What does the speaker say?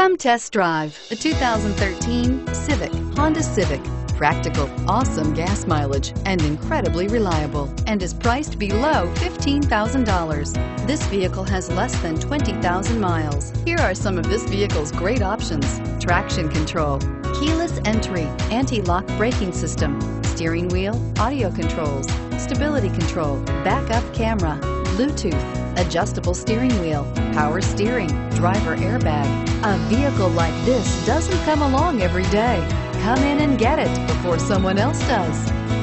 Come test drive the 2013 Civic, Honda Civic. Practical, awesome gas mileage, and incredibly reliable, and is priced below $15,000. This vehicle has less than 20,000 miles. Here are some of this vehicle's great options. Traction control, keyless entry, anti-lock braking system, steering wheel, audio controls, stability control, backup camera, Bluetooth, adjustable steering wheel, power steering, driver airbag. A vehicle like this doesn't come along every day. Come in and get it before someone else does.